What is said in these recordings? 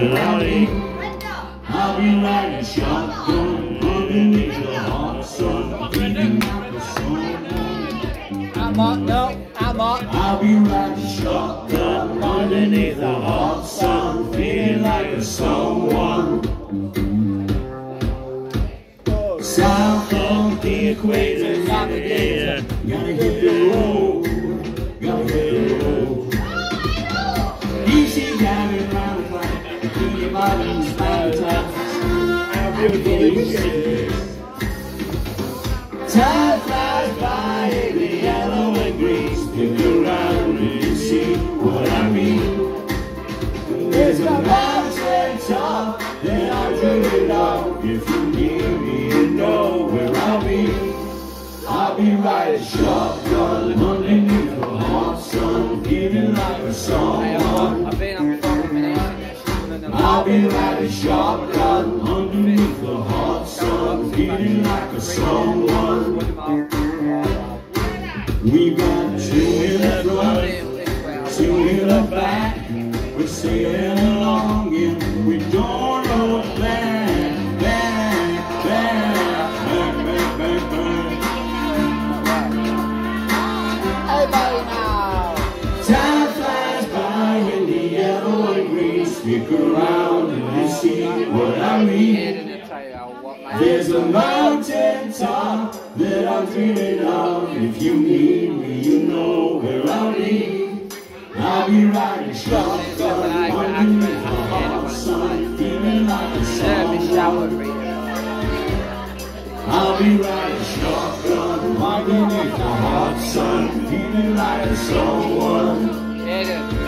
I'll be riding shotgun underneath the hot sun, feeling like a someone. I'm up, no, I'm up. I'll be riding shotgun underneath the hot sun, feeling like a someone. South of the equator, navigator, gotta hit the road, Time flies by in the yellow and green. Around see what I mean. There's a mountain top that I dreamed of. If you need me, you know where I'll be. I'll be riding underneath the hot sun, a song. I've been on the I'll be riding shotgun underneath the hot sun, feeling like a someone. We got two in the front, two in the back. We're sailing along and we don't back, back, back, back, back, back, back. Everybody now. Time flies by in the yellow and green. Stick around and you see what I mean. There's a mountain top that I'm dreaming of. If you need me, you know where I'll be. I'll be riding shotgun underneath the hot sun, feeling like a you. I'll be riding shotgun underneath the hot sun, feeling like a someone.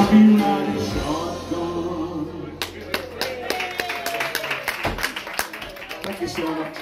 Thank you so much.